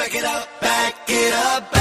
back it up, back it up. Back